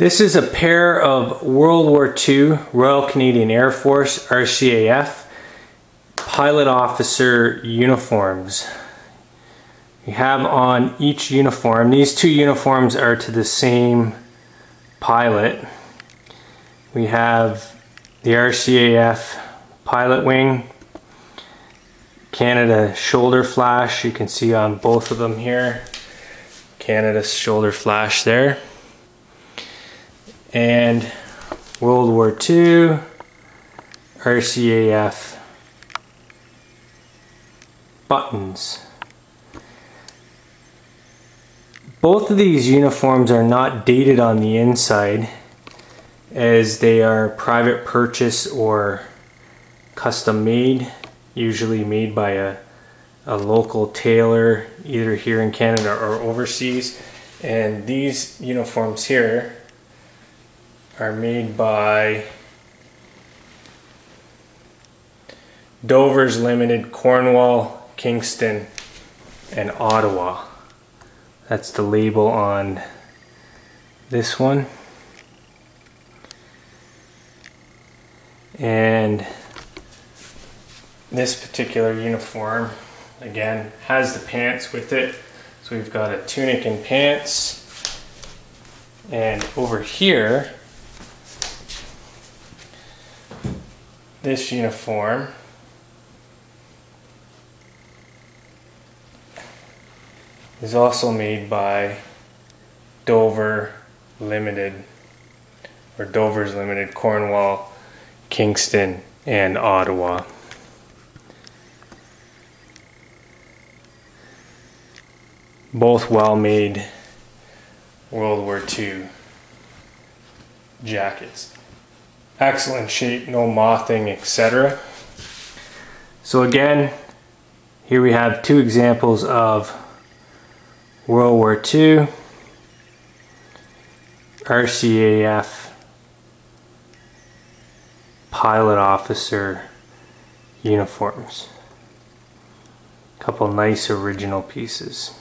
This is a pair of World War II Royal Canadian Air Force RCAF pilot officer uniforms. We have on each uniform, these two uniforms are to the same pilot. We have the RCAF pilot wing, Canada shoulder flash, you can see on both of them here. Canada's shoulder flash there. And World War II, RCAF buttons. Both of these uniforms are not dated on the inside as they are private purchase or custom made, usually made by a, a local tailor either here in Canada or overseas. And these uniforms here are made by Dover's Limited, Cornwall, Kingston, and Ottawa. That's the label on this one. And this particular uniform, again, has the pants with it. So we've got a tunic and pants. And over here, this uniform is also made by Dover Limited or Dover's Limited, Cornwall, Kingston, and Ottawa. Both well made World War II jackets. Excellent shape, no mothing, etc. So again, here we have two examples of World War II, RCAF pilot officer uniforms. A couple nice original pieces.